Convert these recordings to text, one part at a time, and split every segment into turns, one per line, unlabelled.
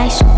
ice, ice.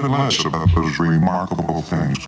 even less about those remarkable things.